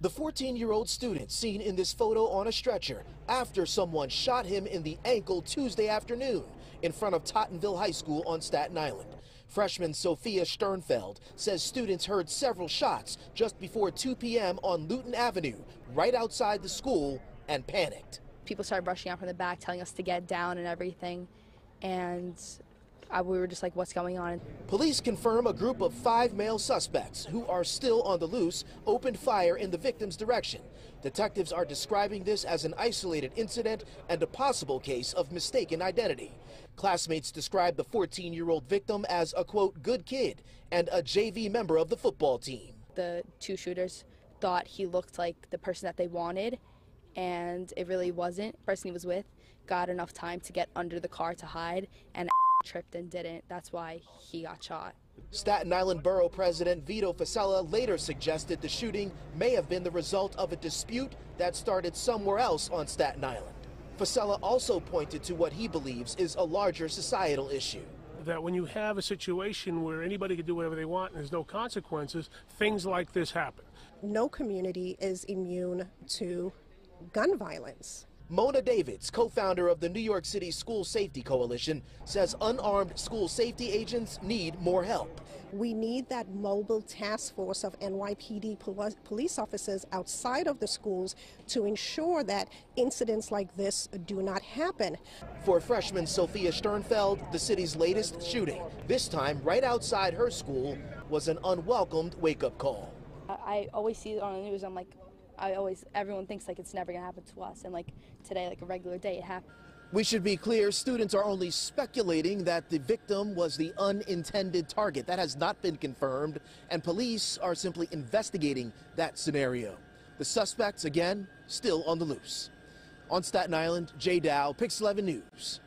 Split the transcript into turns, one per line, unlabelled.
The 14 year old student seen in this photo on a stretcher after someone shot him in the ankle Tuesday afternoon in front of Tottenville High School on Staten Island. Freshman Sophia Sternfeld says students heard several shots just before 2 p.m. on Luten Avenue, right outside the school, and panicked.
People started rushing out from the back, telling us to get down and everything. And I, we were just like, what's going on?
Police confirm a group of five male suspects who are still on the loose opened fire in the victim's direction. Detectives are describing this as an isolated incident and a possible case of mistaken identity. Classmates describe the 14 year old victim as a quote, good kid and a JV member of the football team.
The two shooters thought he looked like the person that they wanted, and it really wasn't. The person he was with got enough time to get under the car to hide, and tripped and didn't. That's why he got shot.
Staten Island Borough President Vito Fossella later suggested the shooting may have been the result of a dispute that started somewhere else on Staten Island. Fossella also pointed to what he believes is a larger societal issue.
That when you have a situation where anybody can do whatever they want and there's no consequences, things like this happen.
No community is immune to gun violence.
Mona Davids, co-founder of the New York City School Safety Coalition, says unarmed school safety agents need more help.
We need that mobile task force of NYPD police officers outside of the schools to ensure that incidents like this do not happen.
For freshman Sophia Sternfeld, the city's latest shooting, this time right outside her school, was an unwelcomed wake-up call.
I always see it on the news. I'm like, I always everyone thinks like it's never gonna happen to us, and like today, like a regular day, it happened.
We should be clear, students are only speculating that the victim was the unintended target. That has not been confirmed, and police are simply investigating that scenario. The suspects, again, still on the loose. On Staten Island, Jay Dow, Pix 11 News.